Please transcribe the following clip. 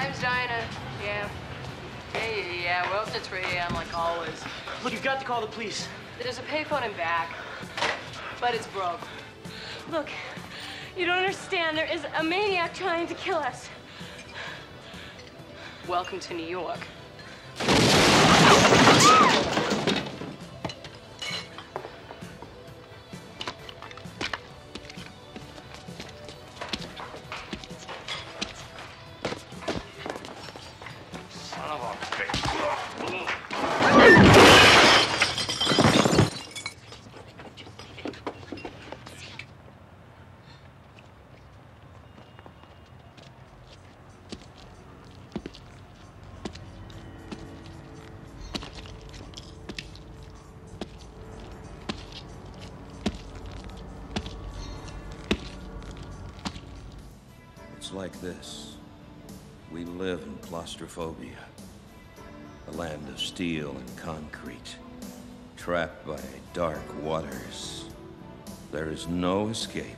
Time's Dana. Yeah. Yeah, yeah, yeah. We're up to 3 a.m. like always. Look, you've got to call the police. There's a payphone in back, but it's broke. Look, you don't understand. There is a maniac trying to kill us. Welcome to New York. It's like this. We live in claustrophobia. A land of steel and concrete. Trapped by dark waters. There is no escape.